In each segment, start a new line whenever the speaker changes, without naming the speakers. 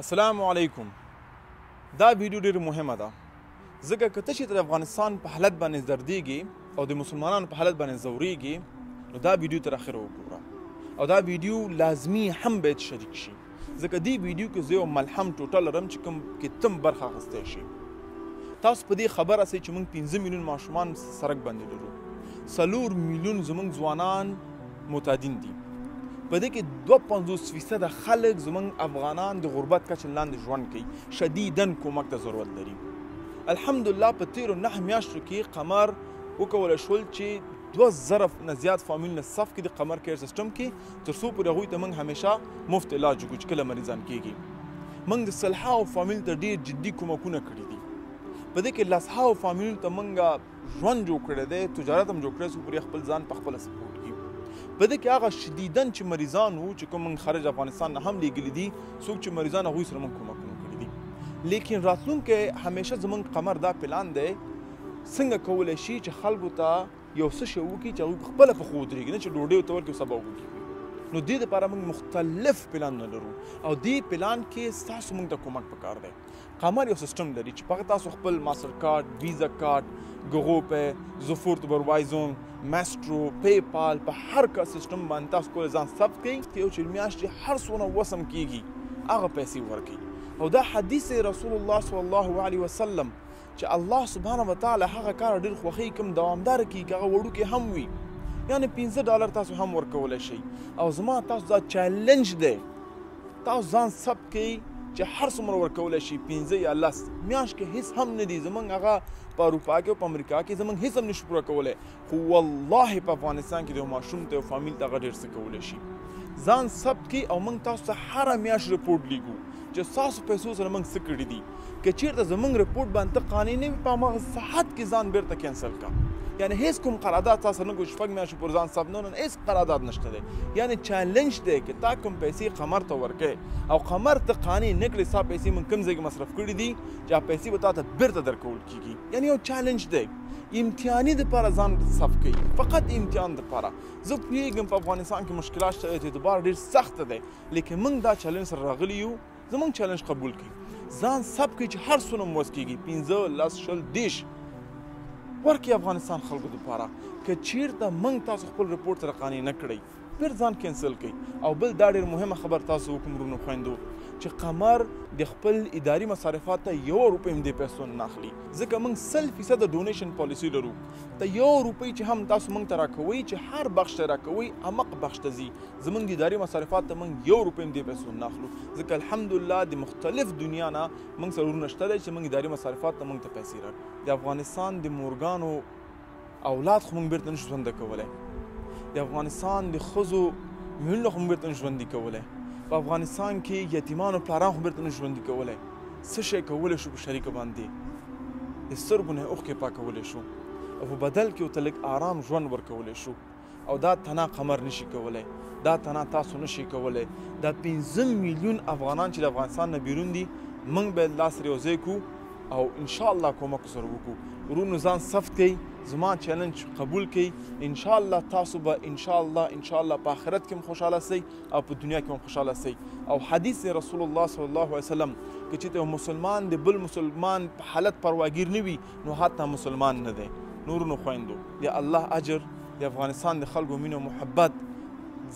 السلام علیکم دا ویډیو ډیر مهمه ده ځکه که ته چې د افغانستان په حالت باندې دردیږي او د مسلمانانو په حالت باندې زوریږي نو دا ویډیو تر اخره وګوره او دا ویډیو لازمی هم باید شریک شي ځکه دی ویډیو کې زه یو ملهم ټوټه لرم چې کوم کې تم برخه اخیستی شي تاسو په دې خبره سئ چې موږ 15 میلیون ماشومان سرک باندې لرو څلور میلیون زموږ ځوانان معتادین دي په دې کې 250 فیصد خلک زمونږ افغانان د غربت کچې لاندې ژوند کوي شدیداً کومک ته ضرورت لري الحمدلله په تیرو نه میاشتو کې قمر وکول شول چې دوه زره نه زیات فامیلونه صف کې د قمر کیر سیستم کې تر څو پورې هغوی ته موږ همیشه مفت علاج وکړو چې کله مریضان کیږي موږ د سلهاو فامیل ته ډیر جدي کومکونه کړي دي په دې کې لسهاو فامیلونو ته موږ ژوند جوړ کړی دی تجارت هم جوړ کړی سو پرې خپل ځان په خپل سپورټ کیو په دې کې هغه شدیدن چې مریضان وو چې کوم خارج افغانستان نه هم لګل دي څوک چې مریضان هغه سره مونږ کومکونه کړی دي لیکن راتلونکي همیشه زمونږ قمر دا پلان دی څنګه کولای شي چې خلکو ته یو څه شی وکړي چې هغوی خپله په خو ودرېږي نه چې ډوډۍ ورته ورکړي او سبا وږي وي نو دې دپاره موږ مختلف پلانونه لرو او دې پلان کې ستاسو موږ ته کومک پکار دی قمر یو سیستم لري چې پغه تاسو خپل ماستر کارت، ویزا کارت، ګوګل پې، زوفورت ورایزون، ماسترو، پی پال په هر کا سیستم باندې تاسو کول ځان ثبت کړئ او چې میاشت چې هر څونه وسم کیږي هغه پیسې ورکړي او دا حدیث رسول الله صلی الله علیه وسلم چې الله سبحانه وتعالى هغه کار ډیر خوخي کوم دوامدار کی هغه وړو کې هم وي یعنی 15 ډالر تاسو هم ورکول شي او زما تاسو دا چیلنج دی تاسو ځان ثبت کړئ چې هر څومره ورکول شي پنځه یا لس میاشت کې هیڅ هم نه دي زمونږ هغه په اروپا کې او په امریکا کې زمونږ هیڅ هم نشو پوره کولی خو والله په افغانستان کې د ماشوم ته او فامیل ته هغه ډېر څه کولی شي ځان ثبت کړئ او موږ تاسو ته هره میاشت رپورټ لیږو چې ستاسو پیسو سره موږ څه کړي دي که چیرته زمونږ رپورټ باندې ته قانع نه وي په هماغه ساعت کې ځان بیرته کینسل کا یعنی هیڅ کوم قرارداد تاسو نه کوی شپږ میاشتې پر ځان ثبت نه نن هیڅ قرارداد نشته دی یعنی چیلنج دی که تا کوم پیسې قمر ته ورکې او قمر ته قانع نه کړې ستا پیسې مونږ کوم ځای کې مصرف کړي دي چې هغه پیسې به تا ته بیرته درکول کیږي یعنی یو چیلنج دی امتحاني دپاره ځان صف کوي فقط امتحان دپاره زه پوهېږم په افغانستان کې مشکلات شته دی اعتبار ډېر سخت دی لیکن موږ دا چیلنج سره راغلي یو زمونږ چیلنج قبول کړئ ځان ثبت کړئ چې هر څونه موس کېږي پنځه لس شل دېرش ورکړئ افغانستان خلکو دپاره که چیرته موږ تاسو خپل رپورټ سره قانع نه کړئ بیر ځان کینسل کړئ او بل دا ډېر مهمه خبر تاسو وکړم وروڼو خویندو چې قمر د خپل اداري مصارفات ته یو روپۍ هم د پیسو نه اخلي ځکه موږ سل فیصد ډونیشن پالیسي لرو ته یو روپۍ چې هم تاسو موږ ته راکوئ چې هر بخش ته راکوئ عمق بخش ته ځي زمونږ د اداري مصارفات ته مونږ یو روپۍ هم دې پیسو نه اخلو ځکه الحمدلله د مختلف دنیا نه مونږ سره ورونه شته دی چې مونږ اداري مصارفات ته مونږ ته پیسې راکړي د افغانستان د مورګانو اولاد خو مونږ بیرته نشو ژوندی کولی د افغانستان د ښځو میړونه خو مونږ بیرته نشو ژوندي کولی په افغانستان کې یتیمانو پلاران خو بیرته نشو ژوندي کولی څه شی کولی شو په شریکه باندې د سترګو نه اوښکې پاکولی شو او په بدل کې ورته لږ آرام ژوند ورکولی شو او دا تنا قمر نشي کولای دا تنا تاسو نشي کولای دا 15 میلیون افغانان چې د افغانستان نه بیرون دي موږ به لاس ریوځې کو او ان شاء الله کومک سره وکړو ورونو ځان سفت کړئ زما چیلنج قبول کړئ ان شاء الله تاسو به ان شاء الله ان شاء الله په آخرت کې خوشاله سئ او په دنیا کې هم خوشاله سئ او حدیث رسول الله صلی الله علیه وسلم که چې ته مسلمان دی بل مسلمان په حالت پرواګیر نه وي نو حتی مسلمان نه دی نورونو خويندو د الله اجر د افغانستان د خلکو مینه او محبت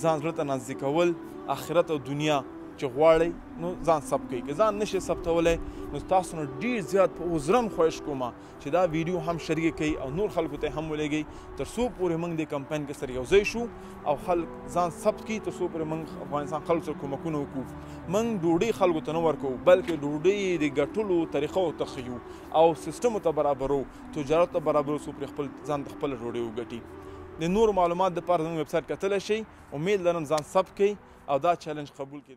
ځان زړه ته نږدې کول آخرت او دنیا چې غواړئ نو ځان ثبت کړئ که ځان نشئ ثبتولی نو تاسو نه ډیر زیات په عذرن خواهش کوم چې دا ویډیو هم شریک کړئ او نور خلکو ته هم ولېږئ تر څو پورې موږ د کمپاین کې سره یوځای شو او خلک ځان ثبت کړي تر څو پورې موږ افغانستان خلکو سره کومکونه وکړو موږ ډوډۍ خلکو ته نه ورکوو بلکې ډوډۍ د ګټلو طریقه ورته ښیو او سیستم ته برابرو تجارت ته برابرو څو پر خپل ځان د خپل ډوډۍ وګټي د نور معلومات لپاره زموږ ویب سایټ کتلی شئ امید لرم ځان ثبت کړئ او دا چیلنج قبول کړئ